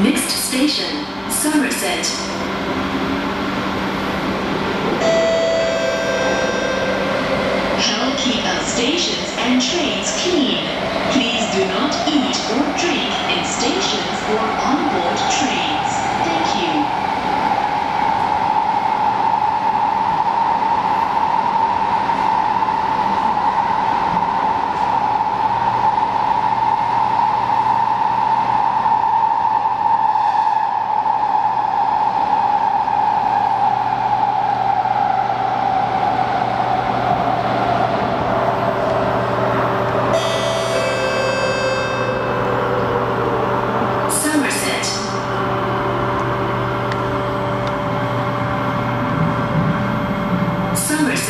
Next station, Somerset. Help keep our stations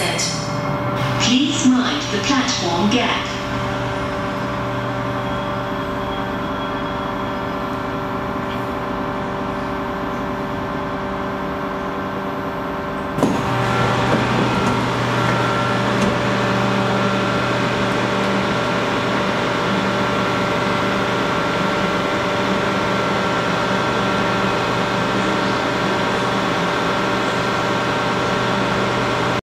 Somerset. Please mind the platform gap.